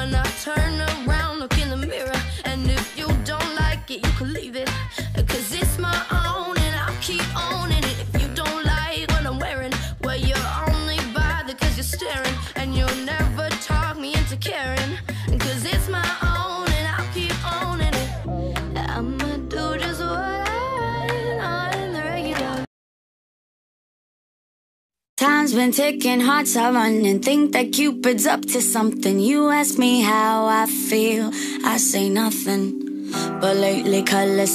when I turn around, look in the mirror. And if you don't like it, you can leave it. Cause it's my own, and I'll keep owning it. If you don't like what I'm wearing, well, you're only bothered cause you're staring. And you'll never talk me into caring. Time's been ticking, hearts are running. Think that Cupid's up to something. You ask me how I feel, I say nothing. But lately, colors.